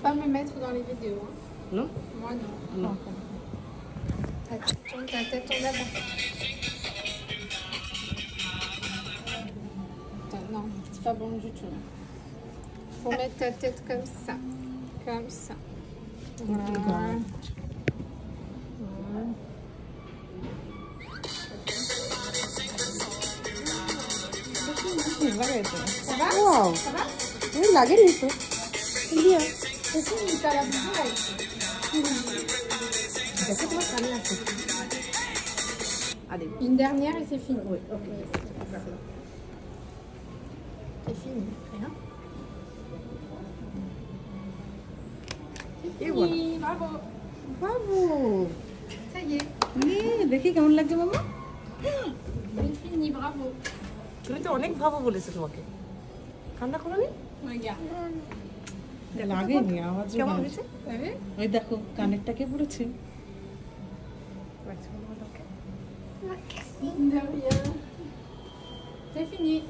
pas me mettre dans les vidéos. Hein. Non Moi, non. Non. Ta tête en avant. Attends, non, c'est pas bon du tout. Faut mettre ta tête comme ça. Comme ça. Voilà. Ça va? Wow. Ça va? Oui, la gueule, il C'est fini, t'as la bouille. দেখো তোমার কানে আছে Allez. Une dernière et c'est fini. Oui, ok. C'est fini. Rien. Et voilà. Oui, bravo. Bravo Ça y est, এই, দেখি কেমন লাগছে মামা c'est fini, bravo. তুমি তো অনেক ভাবো বলেছে তোমাকে কান্না করো নি Regarde. লাগেনি আওয়াজ কেমন হয়েছে ওই দেখো কানেরটা কে পড়েছে. C'est fini.